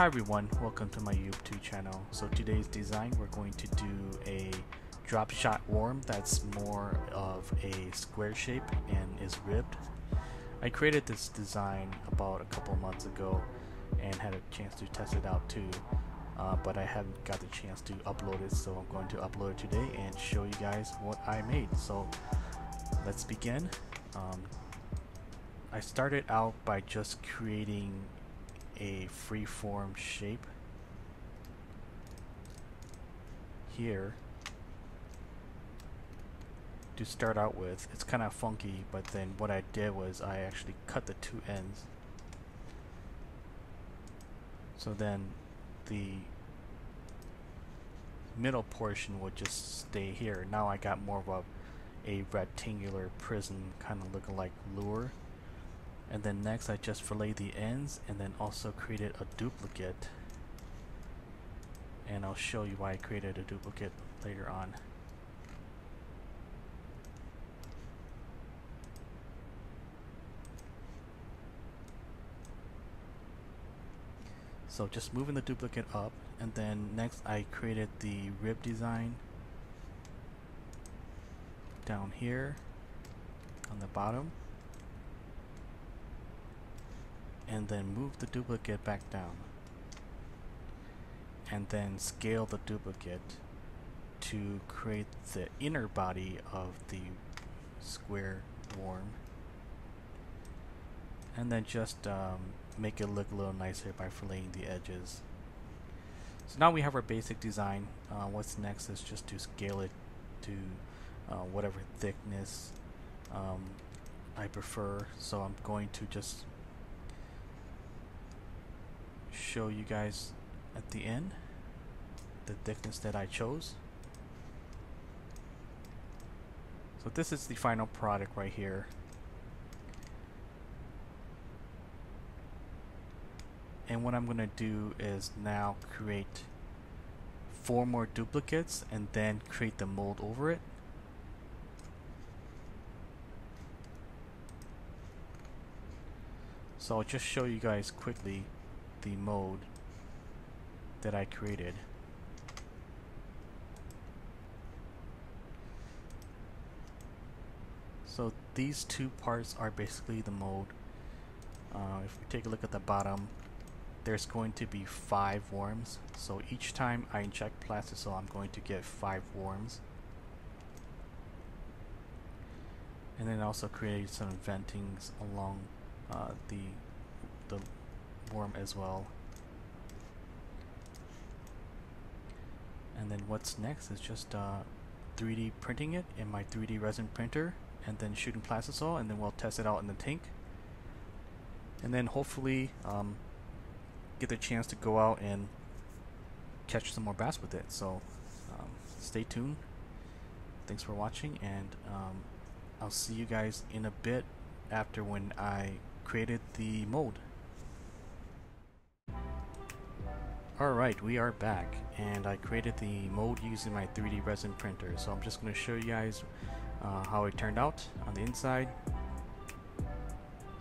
Hi everyone, welcome to my YouTube channel. So today's design we're going to do a drop shot worm that's more of a square shape and is ribbed. I created this design about a couple months ago and had a chance to test it out too. Uh, but I haven't got the chance to upload it so I'm going to upload it today and show you guys what I made. So let's begin. Um, I started out by just creating a freeform shape here to start out with. It's kind of funky, but then what I did was I actually cut the two ends. So then the middle portion would just stay here. Now I got more of a, a rectangular prism kind of looking like lure and then next I just fillet the ends and then also created a duplicate. And I'll show you why I created a duplicate later on. So just moving the duplicate up and then next I created the rib design down here on the bottom and then move the duplicate back down. And then scale the duplicate to create the inner body of the square worm. And then just um, make it look a little nicer by filleting the edges. So now we have our basic design. Uh, what's next is just to scale it to uh, whatever thickness um, I prefer. So I'm going to just show you guys at the end the thickness that I chose. So this is the final product right here. And what I'm going to do is now create four more duplicates and then create the mold over it. So I'll just show you guys quickly the mode that I created. So these two parts are basically the mode. Uh, if we take a look at the bottom, there's going to be five worms. So each time I inject plastisol, I'm going to get five worms. And then also create some ventings along uh, the the worm as well. And then what's next is just uh, 3D printing it in my 3D resin printer and then shooting plastisol and then we'll test it out in the tank. And then hopefully um, get the chance to go out and catch some more bass with it. So um, stay tuned. Thanks for watching and um, I'll see you guys in a bit after when I created the mold. Alright, we are back, and I created the mold using my 3D resin printer. So I'm just going to show you guys uh, how it turned out on the inside.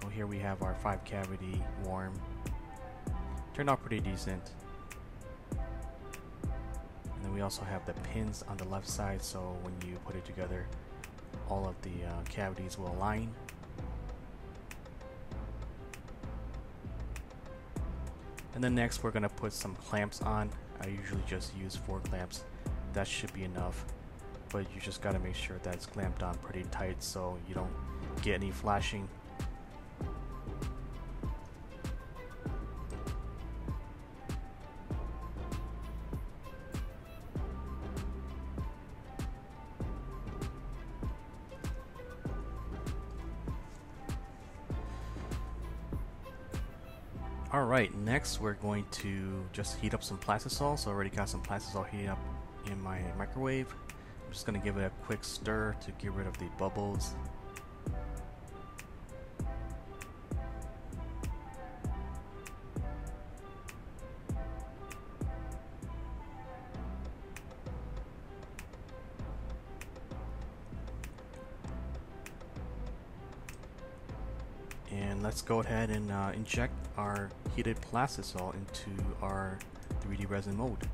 So here we have our 5 cavity worm. Turned out pretty decent. And then we also have the pins on the left side, so when you put it together, all of the uh, cavities will align. And then next we're going to put some clamps on. I usually just use four clamps. That should be enough. But you just got to make sure that it's clamped on pretty tight so you don't get any flashing Alright, next we're going to just heat up some plastisol. So I already got some plastisol heating up in my microwave. I'm just going to give it a quick stir to get rid of the bubbles. And let's go ahead and uh, inject our heated plastisol into our 3D resin mold.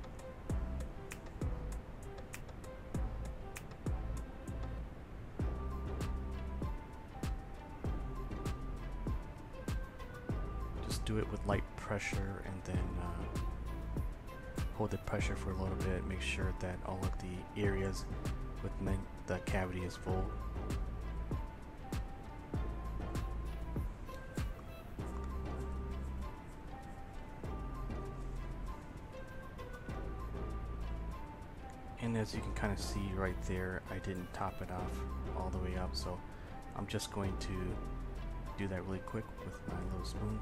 Just do it with light pressure and then uh, hold the pressure for a little bit, make sure that all of the areas within the cavity is full. And as you can kind of see right there I didn't top it off all the way up so I'm just going to do that really quick with my little spoon.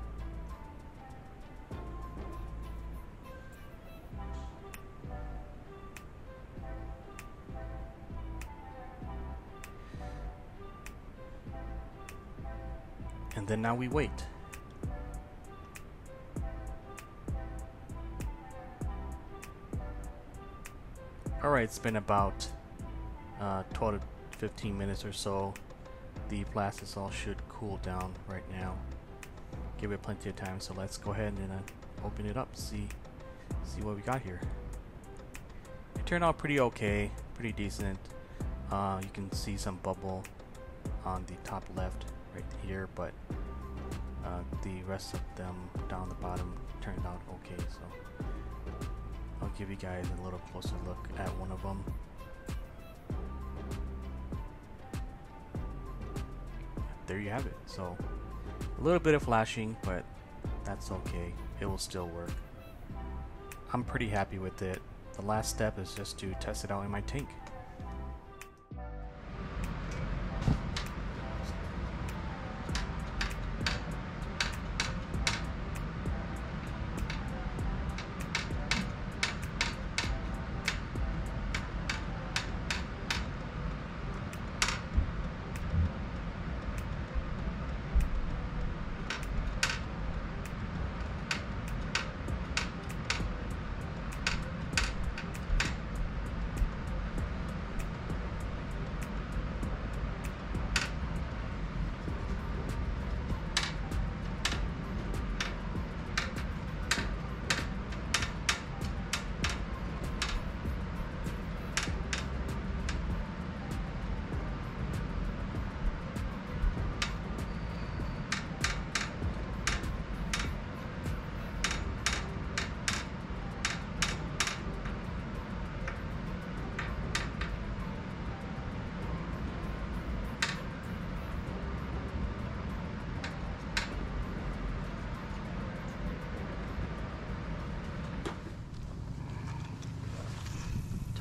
And then now we wait Alright, it's been about uh, 12 to 15 minutes or so. The plastisol should cool down right now. Give it plenty of time, so let's go ahead and uh, open it up, see see what we got here. It turned out pretty okay, pretty decent. Uh, you can see some bubble on the top left right here, but uh, the rest of them down the bottom turned out okay. So I'll give you guys a little closer look at one of them. There you have it. So a little bit of flashing, but that's okay. It will still work. I'm pretty happy with it. The last step is just to test it out in my tank.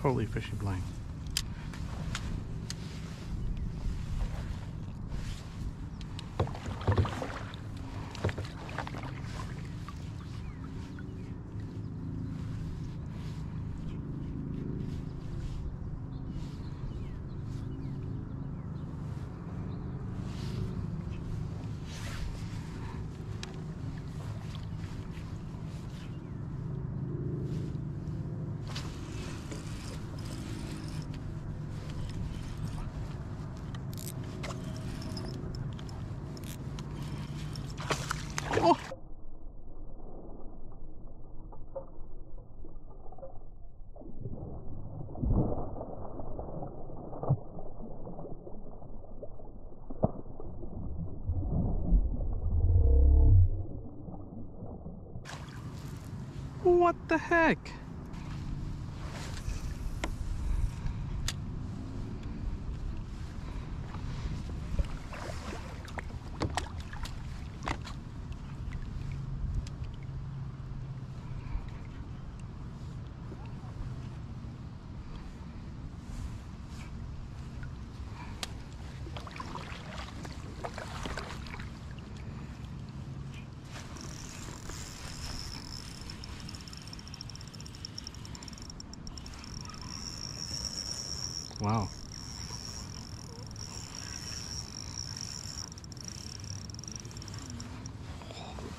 Totally fishing blind. What the heck? Wow.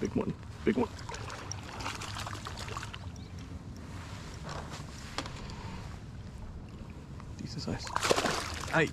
big one, big one. Decent size. Aye.